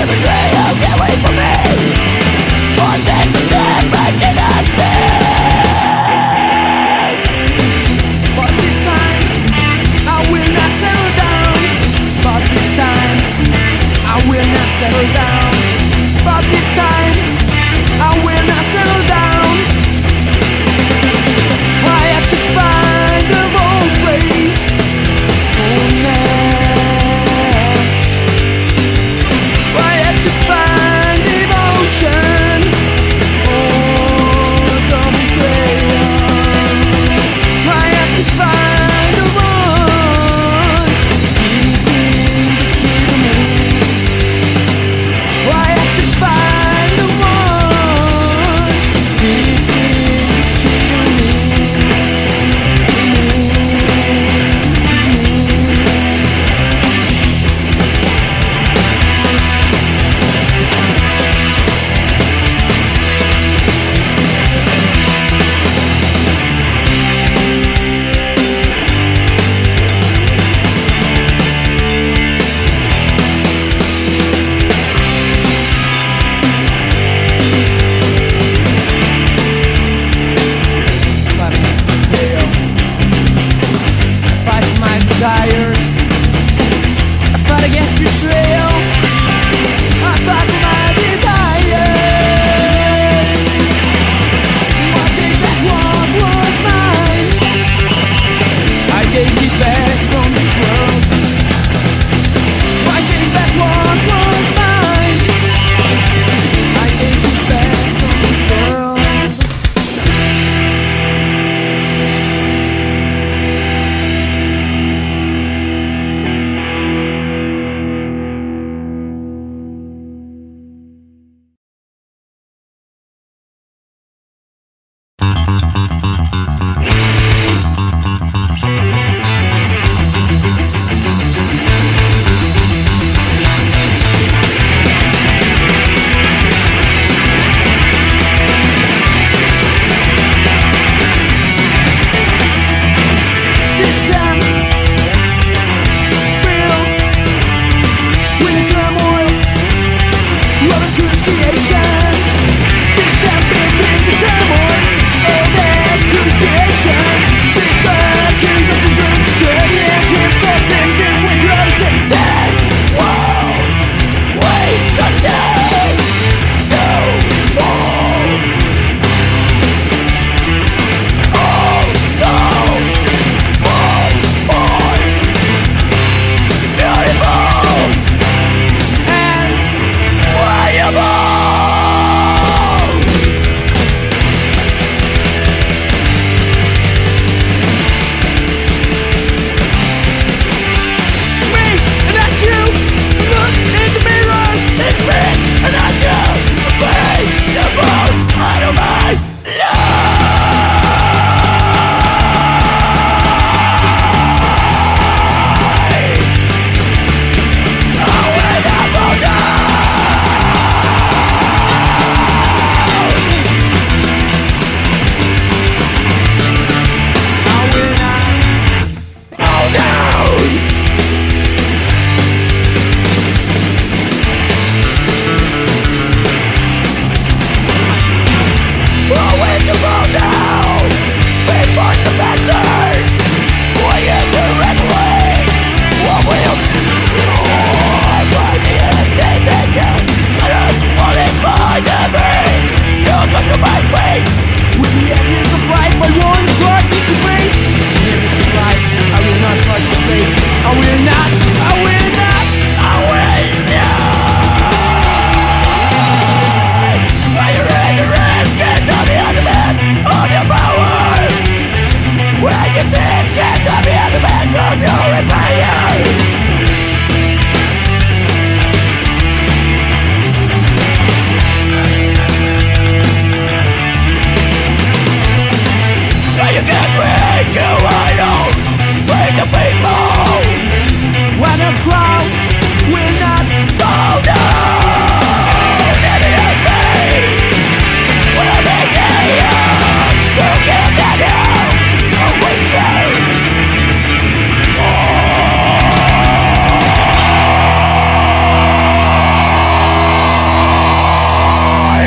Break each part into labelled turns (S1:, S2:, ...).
S1: Every day I'm getting away from me.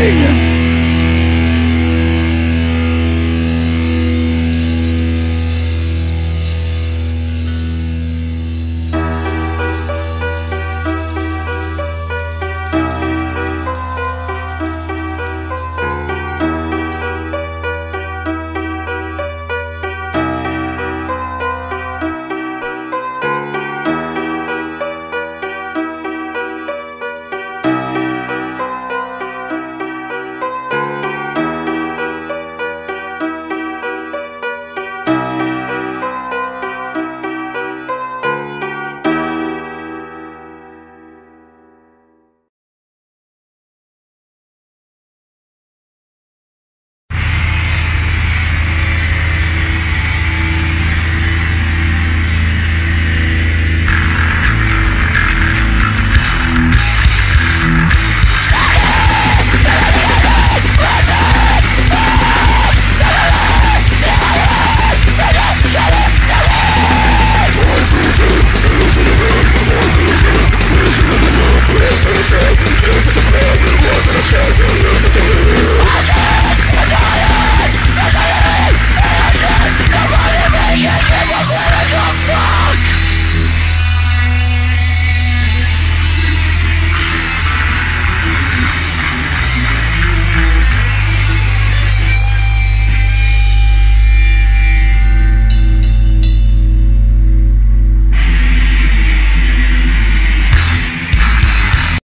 S1: pain